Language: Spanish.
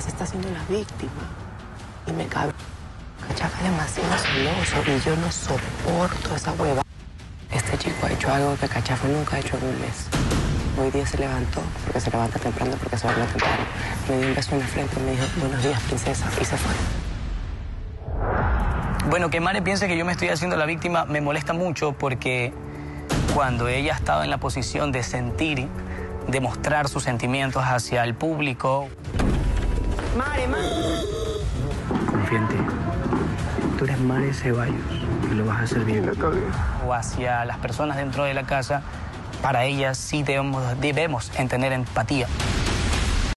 se está haciendo la víctima. Y me cabe. Cachaca demasiado celoso y yo no soporto esa hueva. Este chico ha hecho algo que Cachafa nunca ha hecho en un mes. Hoy día se levantó, porque se levanta temprano, porque se duerme temprano. Me dio un beso en la frente y me dijo, buenos días, princesa, y se fue. Bueno, que Mare piense que yo me estoy haciendo la víctima me molesta mucho porque cuando ella ha estado en la posición de sentir, de mostrar sus sentimientos hacia el público. Mare, Mare. Confía en ti. Tú eres Mare Ceballos y lo vas a hacer bien. O hacia las personas dentro de la casa, para ellas sí debemos, debemos en tener empatía.